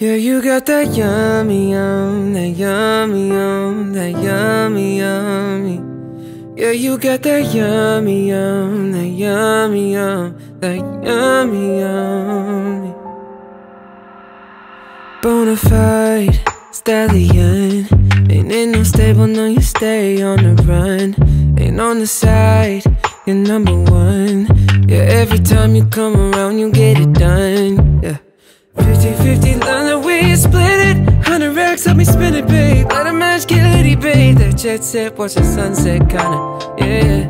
Yeah, you got that yummy, yum, that yummy, yum, that yummy, yummy. Yeah, you got that yummy, yum, that yummy, yum, that yummy, yummy. Bonafide stallion, ain't in no stable, no, you stay on the run. Ain't on the side, you're number one. Yeah, every time you come around, you get it done. Yeah. 50-50, learn the way you split it. 100 racks, help me spin it, babe. Let a match get litty, babe. That jet set, watch the sunset, kinda, yeah,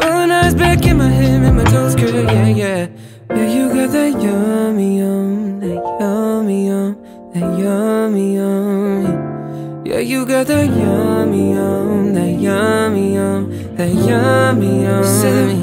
Rolling eyes back in my head, make my toes curl, yeah, yeah. Yeah, you got that yummy, yum That yummy, yum That yummy, yum. Yeah, you got that yummy, yum That yummy, yum That yummy, yum. Say the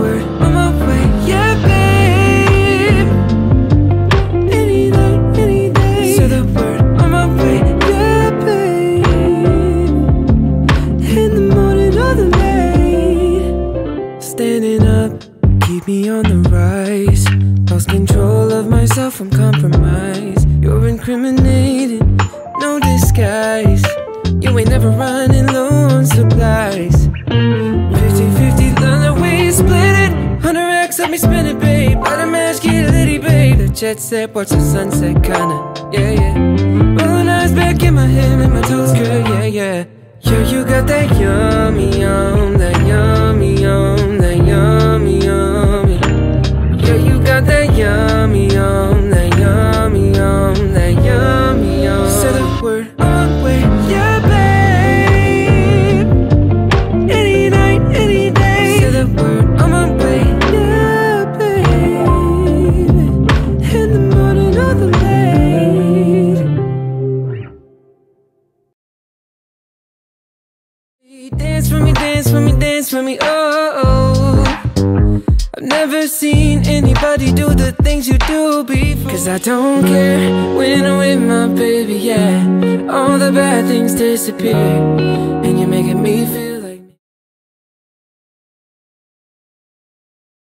Standing up, keep me on the rise. Lost control of myself, I'm compromised. You're incriminating, no disguise. You ain't never running low on supplies. 50-50, learn the way you split it. 100x, help me spin it, babe. Let a match get litty, babe. The jet set, watch the sunset, kinda, yeah, yeah. Rolling eyes back in my head, make my toes curl, yeah, yeah. Yeah, you got that yummy, yum That yummy, yum Dance for me, dance for me, dance for me, oh. oh. I've never seen anybody do the things you do before. Cause I don't care when I'm with my baby, yeah. All the bad things disappear. And you're making me